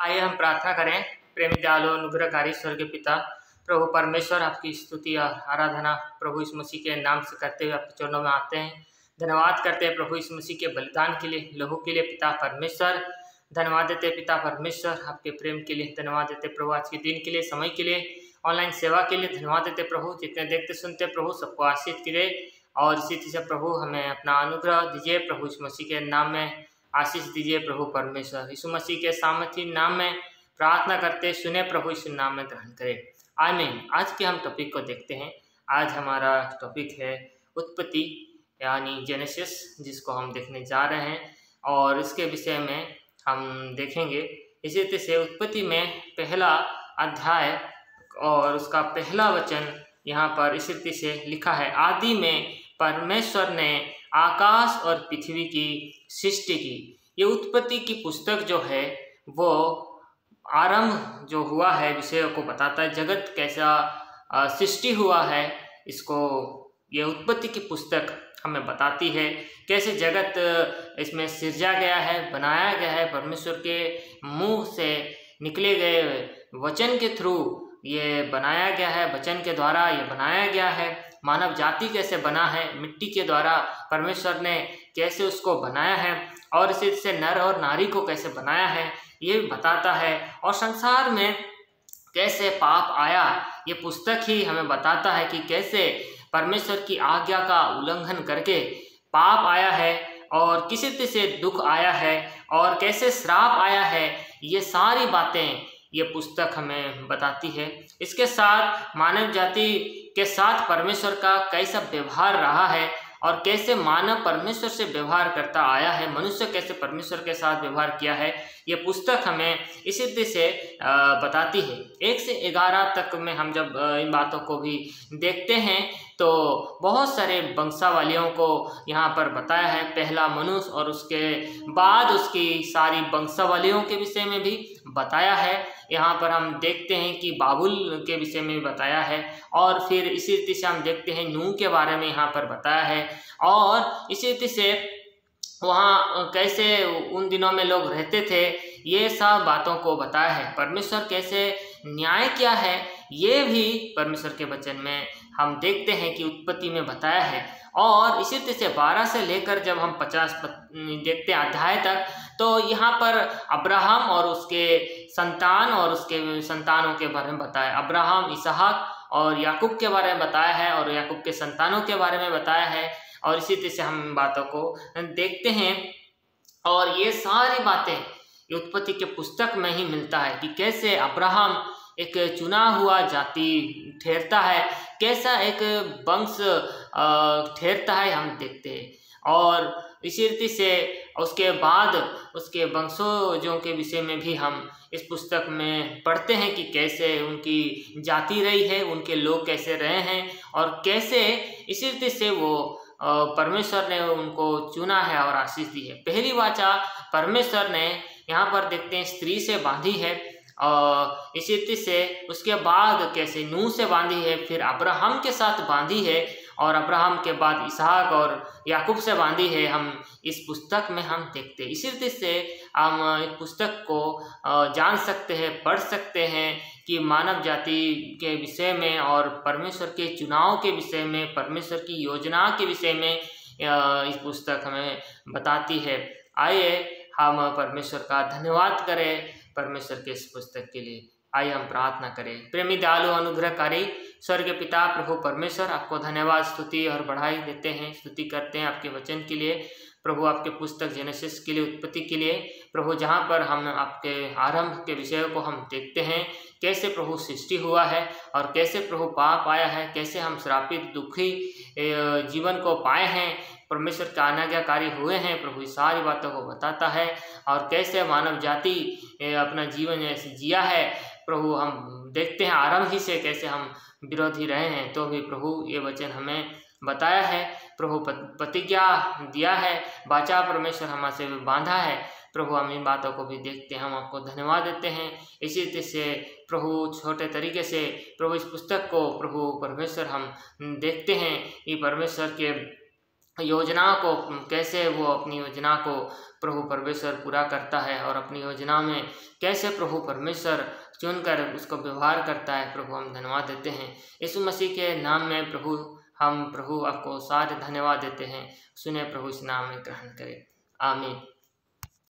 आइए हम प्रार्थना करें। प्रेमी दयालु, अनुग्रहकारी स्वर्ग पिता, प्रभु परमेश्वर, आपकी स्तुति और आराधना प्रभु इस मसीह के नाम से करते हुए आपके चरणों में आते हैं। धन्यवाद करते हैं प्रभु इस मसीह के बलिदान के लिए लहू के लिए, पिता परमेश्वर। धन्यवाद देते पिता परमेश्वर, आपके प्रेम के लिए, धन्यवाद देते प्रभु आज के दिन के लिए, समय के लिए, ऑनलाइन सेवा के लिए, धन्यवाद देते प्रभु। जितने देखते सुनते प्रभु, सबको आशीष के लिए और इसी तरह प्रभु, हमें अपना अनुग्रह दीजिए प्रभु इस मसीह के नाम में। आशीष दीजिए प्रभु परमेश्वर। यीशु मसीह के सामर्थी नाम में प्रार्थना करते सुने प्रभु इस नाम में ग्रहण करें। आमीन। आज के हम टॉपिक को देखते हैं। आज हमारा टॉपिक है उत्पत्ति, यानी जेनेसिस जिसको हम देखने जा रहे हैं। और इसके विषय में हम देखेंगे। इसी तरह से उत्पत्ति में पहला अध्याय और उसका पहला वचन यहाँ पर इसी रीति से लिखा है। आदि में परमेश्वर ने आकाश और पृथ्वी की सृष्टि की। ये उत्पत्ति की पुस्तक जो है, वो आरंभ जो हुआ है, विषय को बताता है, जगत कैसा सृष्टि हुआ है, इसको, ये उत्पत्ति की पुस्तक हमें बताती है, कैसे जगत इसमें सिरजा गया है, बनाया गया है, परमेश्वर के मुँह से निकले गए वचन के थ्रू ये बनाया गया है, वचन के द्वारा ये बनाया गया है। मानव जाति कैसे बना है, मिट्टी के द्वारा परमेश्वर ने कैसे उसको बनाया है और इसी से नर और नारी को कैसे बनाया है, ये भी बताता है। और संसार में कैसे पाप आया, ये पुस्तक ही हमें बताता है कि कैसे परमेश्वर की आज्ञा का उल्लंघन करके पाप आया है और किसी से दुख आया है और कैसे श्राप आया है, ये सारी बातें ये पुस्तक हमें बताती है। इसके साथ मानव जाति के साथ परमेश्वर का कैसा व्यवहार रहा है और कैसे मानव परमेश्वर से व्यवहार करता आया है, मनुष्य कैसे परमेश्वर के साथ व्यवहार किया है, ये पुस्तक हमें इसी तरह से बताती है। एक से ग्यारह तक में हम जब इन बातों को भी देखते हैं तो बहुत सारे वंशावलियों को यहाँ पर बताया है। पहला मनुष्य और उसके बाद उसकी सारी वंशावलियों के विषय में भी बताया है। यहाँ पर हम देखते हैं कि बाबुल के विषय में बताया है और फिर इसी रीति से हम देखते हैं नू के बारे में यहाँ पर बताया है। और इसी रीति से वहाँ कैसे उन दिनों में लोग रहते थे, ये सब बातों को बताया है। परमेश्वर कैसे न्याय क्या है, ये भी परमेश्वर के वचन में हम देखते हैं कि उत्पत्ति में बताया है। और इसी तरह से बारह से लेकर जब हम पचास देखते हैं अध्याय तक तो यहाँ पर अब्राहम और उसके संतान और उसके संतानों के बारे में बताया। अब्राहम, इसहाक और याकूब के बारे में बताया है और याकूब के संतानों के बारे में बताया है। और इसी तरह से हम बातों को देखते हैं। और ये सारी बातें उत्पत्ति के पुस्तक में ही मिलता है कि कैसे अब्राहम एक चुना हुआ जाति ठहरता है, कैसा एक वंश ठहरता है हम देखते हैं। और इसी रीति से उसके बाद उसके वंशोजों के विषय में भी हम इस पुस्तक में पढ़ते हैं कि कैसे उनकी जाति रही है, उनके लोग कैसे रहे हैं और कैसे इसी रीति से वो परमेश्वर ने उनको चुना है और आशीष दी है। पहली वाचा, परमेश्वर ने यहाँ पर देखते हैं, स्त्री से बांधी है। और इसी से उसके बाद कैसे नूह से बांधी है, फिर अब्राहम के साथ बांधी है, और अब्राहम के बाद इसहाक और याकूब से बांधी है। हम इस पुस्तक में हम देखते हैं। इसी रीति से हम इस पुस्तक को जान सकते हैं, पढ़ सकते हैं कि मानव जाति के विषय में और परमेश्वर के चुनाव के विषय में, परमेश्वर की योजना के विषय में इस पुस्तक हमें बताती है। आइए हम परमेश्वर का धन्यवाद करें। परमेश्वर के इस पुस्तक के लिए आइए हम प्रार्थना करें। प्रेमी दयालु, अनुग्रहकारी, स्वर्ग पिता, प्रभु परमेश्वर, आपको धन्यवाद, स्तुति और बढ़ाई देते हैं, स्तुति करते हैं आपके वचन के लिए, प्रभु आपके पुस्तक जेनेसिस के लिए, उत्पत्ति के लिए। प्रभु, जहाँ पर हम आपके आरंभ के विषयों को हम देखते हैं, कैसे प्रभु सृष्टि हुआ है और कैसे प्रभु पाप आया है, कैसे हम श्रापित दुखी जीवन को पाए हैं परमेश्वर के अनाज्ञाकारी हुए हैं, प्रभु सारी बातों को बताता है और कैसे मानव जाति अपना जीवन ऐसे जिया है। प्रभु, हम देखते हैं आरंभ ही से कैसे हम विरोधी रहे हैं तो भी प्रभु ये वचन हमें बताया है। प्रभु प्रतिज्ञा दिया है, बाचा परमेश्वर हमसे बांधा है। प्रभु, हम इन बातों को भी देखते हैं, हम आपको धन्यवाद देते हैं। इसी तरह से प्रभु, छोटे तरीके से प्रभु इस पुस्तक को प्रभु परमेश्वर हम देखते हैं। ये परमेश्वर के योजना को, कैसे वो अपनी योजना को प्रभु परमेश्वर पूरा करता है और अपनी योजना में कैसे प्रभु परमेश्वर चुनकर उसको व्यवहार करता है, प्रभु हम धन्यवाद देते हैं। यीशु मसीह के नाम में प्रभु, हम प्रभु आपको सारे धन्यवाद देते हैं। सुने प्रभु इस नाम में ग्रहण करें। आमीन।